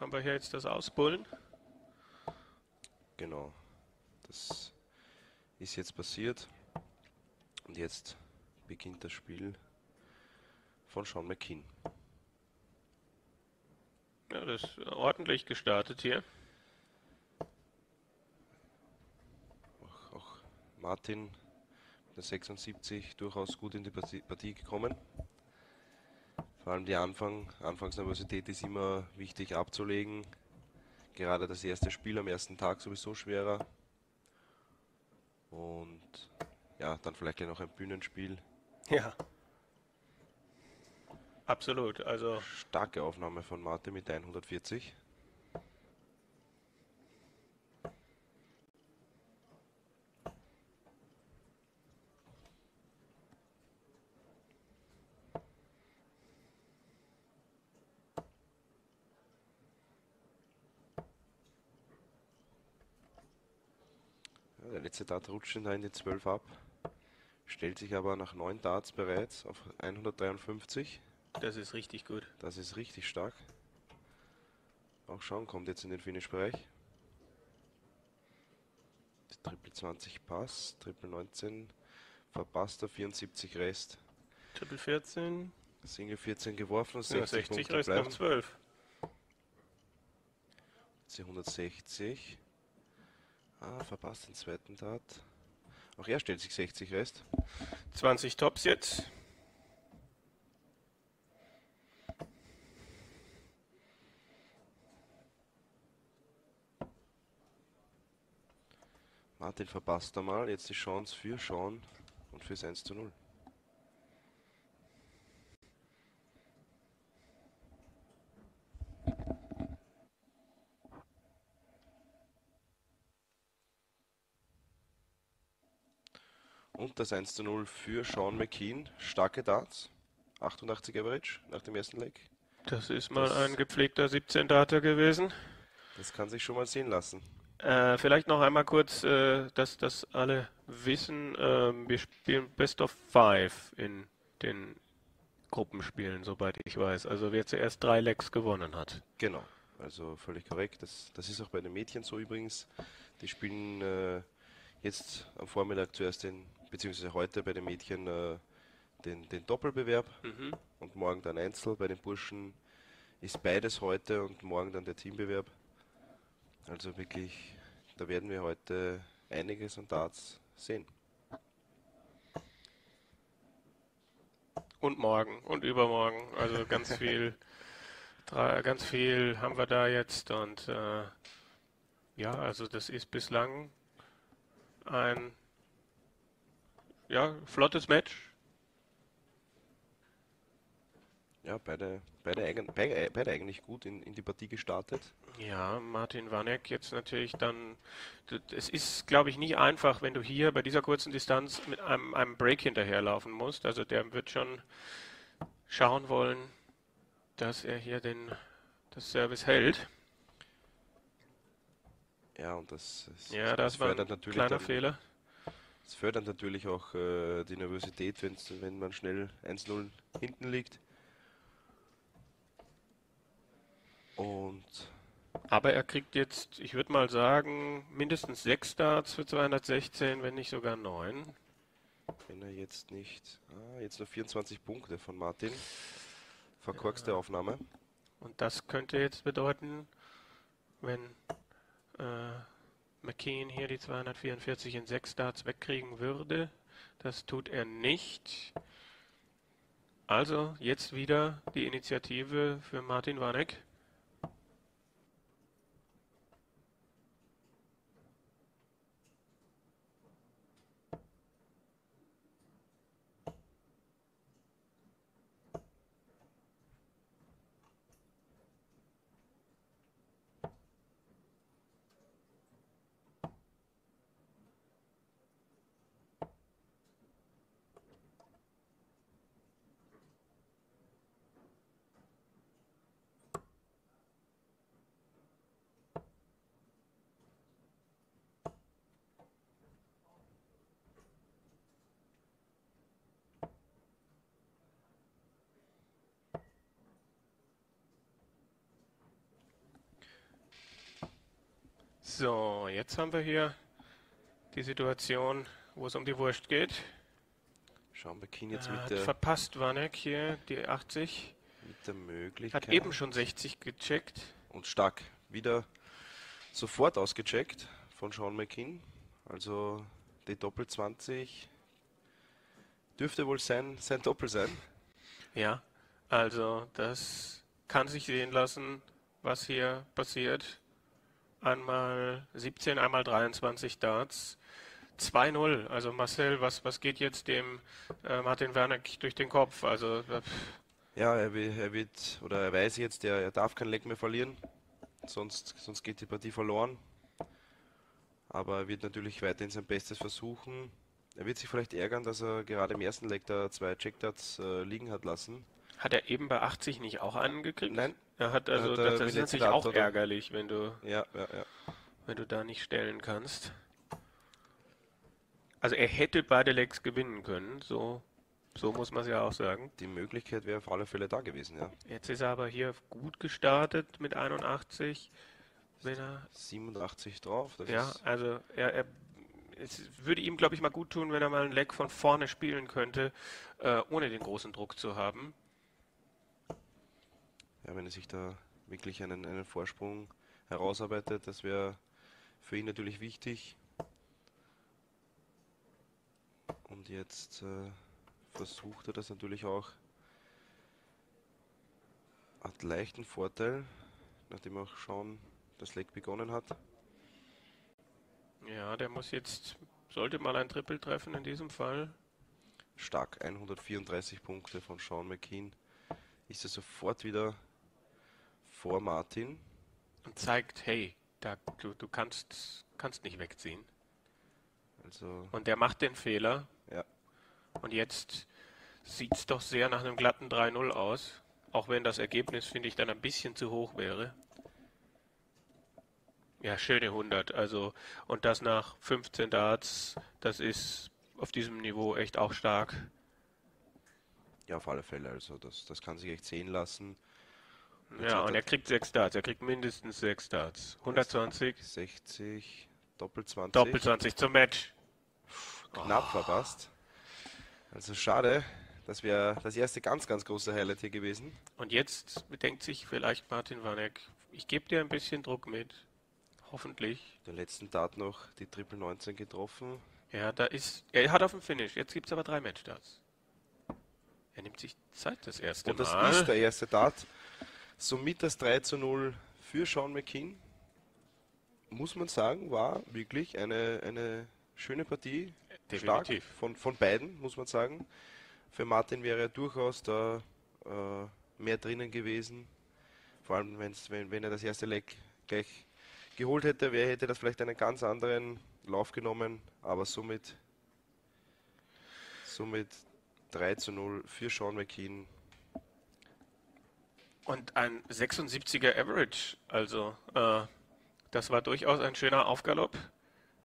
haben wir hier jetzt das Ausbullen. Genau. Das ist jetzt passiert. Und jetzt beginnt das Spiel von Sean McKean. Ja, das ist ordentlich gestartet hier. Auch, auch Martin, der 76, durchaus gut in die Partie, Partie gekommen. Vor allem die Anfang, Anfangsnervosität ist immer wichtig abzulegen. Gerade das erste Spiel am ersten Tag sowieso schwerer. Und ja, dann vielleicht noch ein Bühnenspiel. Ja. Absolut. Also Starke Aufnahme von Martin mit 140. Ja, der letzte Dart rutscht ihn da in die 12 ab. Stellt sich aber nach 9 Darts bereits auf 153. das ist richtig gut. Das ist richtig stark. Auch schauen, kommt jetzt in den Finish-Bereich. Triple 20 Pass, Triple 19 verpasst er 74 Rest. Triple 14, Single 14 geworfen, 60, 60 60 Punkte Rest bleiben. 12. Sie 160. Ah, verpasst den zweiten Dart. Auch er stellt sich 60 Rest. 20 Tops jetzt. Martin verpasst einmal. Jetzt die Chance für Sean und fürs 1 zu 0. Und das 1 zu 0 für Sean McKean. Starke Darts. 88 Average nach dem ersten Leg. Das ist mal Das- ein gepflegter 17 Data gewesen. Das kann sich schon mal sehen lassen. Äh, vielleicht noch einmal kurz, äh, dass das alle wissen. ähm, wir spielen Best of Five in den Gruppenspielen, soweit ich weiß. Also wer zuerst drei Legs gewonnen hat. Genau, also völlig korrekt. Das, das ist auch bei den Mädchen so übrigens. Die spielen äh, jetzt am Vormittag zuerst den, beziehungsweise heute bei den Mädchen äh, den, den Doppelbewerb Mhm. und morgen dann Einzel. Bei den Burschen ist beides heute und morgen dann der Teambewerb. Also wirklich, da werden wir heute einiges an Darts sehen. Und morgen und übermorgen. Also ganz viel, ganz viel haben wir da jetzt. Und äh, ja, also das ist bislang ein ja, flottes Match. Ja, beide, beide, eigen, beide, beide eigentlich gut in, in die Partie gestartet. Ja, Martin Wanek jetzt natürlich dann. Es ist, glaube ich, nicht einfach, wenn du hier bei dieser kurzen Distanz mit einem, einem Break hinterherlaufen musst. Also der wird schon schauen wollen, dass er hier den, das Service hält. Ja, und das, das, Ja, das war ein kleiner Fehler. Das fördert natürlich auch äh, die Nervosität, wenn man schnell 1-0 hinten liegt. Und Aber er kriegt jetzt, ich würde mal sagen, mindestens sechs Starts für 216, wenn nicht sogar neun. wenn er jetzt nicht. Ah, jetzt nur 24 Punkte von Martin. Verkorkste Aufnahme. Und das könnte jetzt bedeuten, wenn äh, McKean hier die 244 in sechs Starts wegkriegen würde. Das tut er nicht. Also jetzt wieder die Initiative für Martin Warneck. So, jetzt haben wir hier die Situation, wo es um die Wurst geht. Schauen wir Keen jetzt Er mit hat der, verpasst Wanek hier die 80. mit der Möglichkeit. Hat eben schon 60 gecheckt. und stark. Wieder sofort ausgecheckt von Sean McKean. Also die Doppel 20 dürfte wohl sein, sein Doppel sein. Ja, also das kann sich sehen lassen, was hier passiert. Einmal 17, einmal 23 Darts. 2-0. Also Marcel, was, was geht jetzt dem äh, Martin Werneck durch den Kopf? Also äh, Ja, er, er wird, oder er weiß jetzt, er, er darf kein Leck mehr verlieren, sonst, sonst geht die Partie verloren. Aber er wird natürlich weiterhin sein Bestes versuchen. Er wird sich vielleicht ärgern, dass er gerade im ersten Leck da zwei Checkdarts äh, liegen hat lassen. Hat er eben bei 80 nicht auch einen gekriegt? Nein, Er hat also, hat, das, das ist natürlich auch ärgerlich, wenn du, ja, ja, ja. wenn du da nicht stellen kannst. Also er hätte beide Legs gewinnen können, so, so muss man es ja auch sagen. Die Möglichkeit wäre auf alle Fälle da gewesen, ja. Jetzt ist er aber hier gut gestartet mit 81. Wenn er, 87 drauf, das ja, also er, er, es würde ihm, glaube ich, mal gut tun, wenn er mal ein Leg von vorne spielen könnte, äh, ohne den großen Druck zu haben. Ja, wenn er sich da wirklich einen, einen Vorsprung herausarbeitet, das wäre für ihn natürlich wichtig. Und jetzt äh, versucht er das natürlich auch. Hat leichten Vorteil, nachdem auch schon das Leck begonnen hat. Ja, der muss jetzt, sollte mal ein Triple treffen in diesem Fall. Stark, 134 Punkte von Sean McKean. Ist er sofort wieder vor Martin. und zeigt, hey, da, du, du kannst, kannst nicht wegziehen. Also Und der macht den Fehler. Ja. Und jetzt sieht es doch sehr nach einem glatten 3-0 aus. Auch wenn das Ergebnis, finde ich, dann ein bisschen zu hoch wäre. Ja, schöne 100. Also, und das nach 15 Darts, das ist auf diesem Niveau echt auch stark. ja, auf alle Fälle. Also das, das kann sich echt sehen lassen. Ja, und er kriegt 6 Darts. Er kriegt mindestens 6 Darts. 120, 60, Doppel 20. Doppel 20 zum Match. Knapp verpasst. Also schade. Das wäre das erste ganz, ganz große Highlight hier gewesen. Und jetzt bedenkt sich vielleicht Martin Wanek, ich gebe dir ein bisschen Druck mit. Hoffentlich. Den letzten Dart noch die Triple 19 getroffen. Ja, da ist. Er hat auf dem Finish. Jetzt gibt es aber drei Matchstarts. Er nimmt sich Zeit das erste Und das Mal. ist der erste Dart. Somit das 3 zu 0 für Sean McKean. Muss man sagen, war wirklich eine, eine schöne Partie. Stark Definitiv. von, von beiden, muss man sagen. Für Martin wäre durchaus da äh, mehr drinnen gewesen. Vor allem, wenn's, wenn, wenn er das erste Leck gleich geholt hätte, wer hätte das vielleicht einen ganz anderen Lauf genommen. Aber somit, somit 3 zu 0 für Sean McKean. Und ein 76er Average. Also, äh, das war durchaus ein schöner Aufgalopp.